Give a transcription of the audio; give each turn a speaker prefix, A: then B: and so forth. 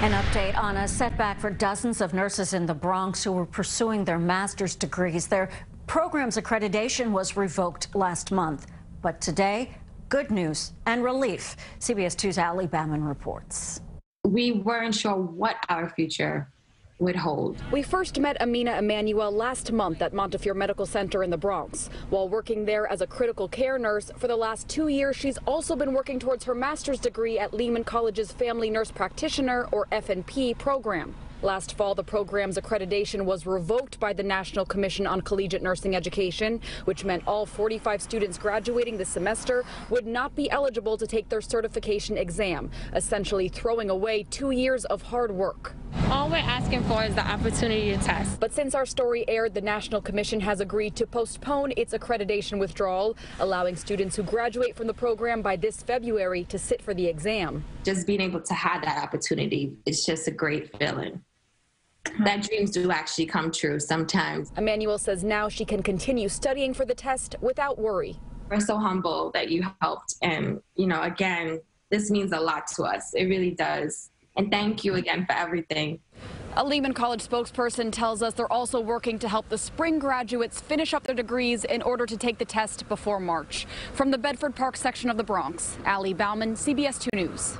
A: An update on a setback for dozens of nurses in the Bronx who were pursuing their master's degrees. Their program's accreditation was revoked last month. But today, good news and relief. CBS 2's Ali Bauman reports.
B: We weren't sure what our future would hold.
C: We first met Amina Emanuel last month at Montefiore Medical Center in the Bronx. While working there as a critical care nurse for the last two years, she's also been working towards her master's degree at Lehman College's Family Nurse Practitioner, or FNP, program. Last fall, the program's accreditation was revoked by the National Commission on Collegiate Nursing Education, which meant all 45 students graduating this semester would not be eligible to take their certification exam, essentially throwing away two years of hard work.
D: All we're asking for is the opportunity to test.
C: But since our story aired, the National Commission has agreed to postpone its accreditation withdrawal, allowing students who graduate from the program by this February to sit for the exam.
B: Just being able to have that opportunity is just a great feeling that dreams do actually come true sometimes.
C: Emanuel says now she can continue studying for the test without worry.
B: We're so humble that you helped. And, you know, again, this means a lot to us. It really does. And thank you again for everything.
C: A Lehman College spokesperson tells us they're also working to help the spring graduates finish up their degrees in order to take the test before March. From the Bedford Park section of the Bronx, Ali Bauman, CBS 2 News.